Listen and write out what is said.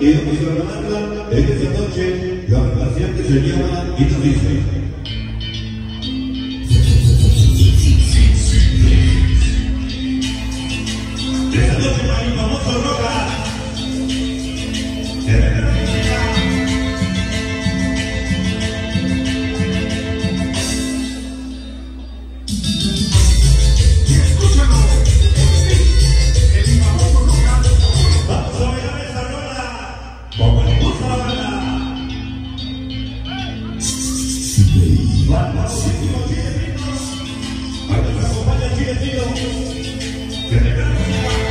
y se va en esta noche, la relación que se llama y nos dice. Thank you.